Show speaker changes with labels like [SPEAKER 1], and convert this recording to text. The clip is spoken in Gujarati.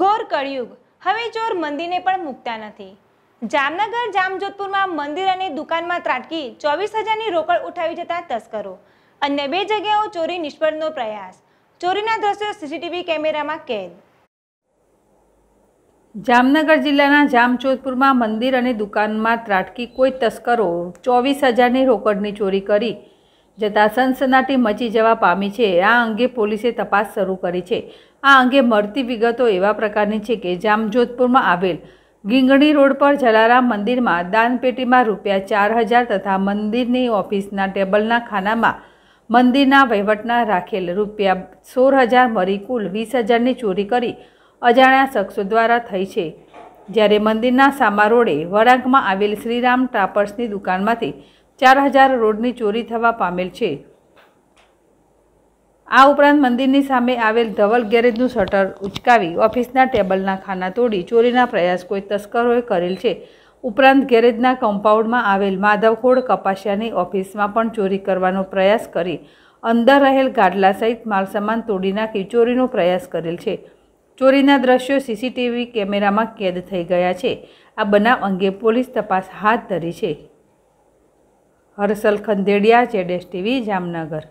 [SPEAKER 1] ઘોર કળિયુગ. હવે ચોર મંદિરને પણ મૂકતા નથી. જામનગર, જામજોધપુરમાં મંદિર અને દુકાનમાં ત્રાટકી ચોવીસ હજારની રોકડ ઉઠાવી જતા તસ્કરો. અન્ય બે જગ્યાઓ ચોરી નિષ્ફળનો પ્રયાસ. ચોરીના દ્રશ્યો સીસીટીવી કેમેરામાં કેદ.
[SPEAKER 2] જામનગર જિલ્લાના જામજોધપુરમાં મંદિર અને દુકાનમાં ત્રાટકી કોઈ તસ્કરો ચોવીસ હજારની રોકડની ચોરી કરી જતાં સનસનાટી મચી જવા પામી છે, આ અંગે પોલીસે તપાસ શરૂ કરી છે. આ અંગે મળતી વિગતો એવા પ્રકારની છે કે જામજોધપુરમાં આવેલ ગીંગણી રોડ પર જલારામ મંદિરમાં દાનપેટીમાં રૂપિયા ચાર હજાર તથા મંદિરની ઓફિસના ટેબલના ખાનામાં મંદિરના વહીવટના રાખેલ રૂપિયા સોળ હજાર મળી કુલ વીસ હજારની ચોરી કરી અજાણ્યા શખ્સો દ્વારા થઈ છે. જ્યારે મંદિરના સામા રોડે વળાંકમાં આવેલ શ્રીરામ ટ્રાપર્સની દુકાનમાંથી ચાર હજાર રોડની ચોરી થવા પામેલ છે. આ ઉપરાંત મંદિરની સામે આવેલ ધવલ ગેરેજનું શટર ઉચકાવી ઓફિસના ટેબલના ખાના તોડી ચોરીના પ્રયાસ કોઈ તસ્કરોએ કરેલ છે. ઉપરાંત ગેરેજના કમ્પાઉન્ડમાં આવેલ માધવખોડ કપાસિયાની ઓફિસમાં પણ ચોરી કરવાનો પ્રયાસ કરી અંદર રહેલ ગાડલા સહિત માલસામાન તોડી નાખી ચોરીનો પ્રયાસ કરેલ છે. ચોરીના દ્રશ્યો સીસીટીવી કેમેરામાં કેદ થઈ ગયા છે. આ બનાવ અંગે પોલીસ તપાસ હાથ ધરી છે. હર્ષલ ખંદેડિયા જેડેશ ટીવી જામનગર.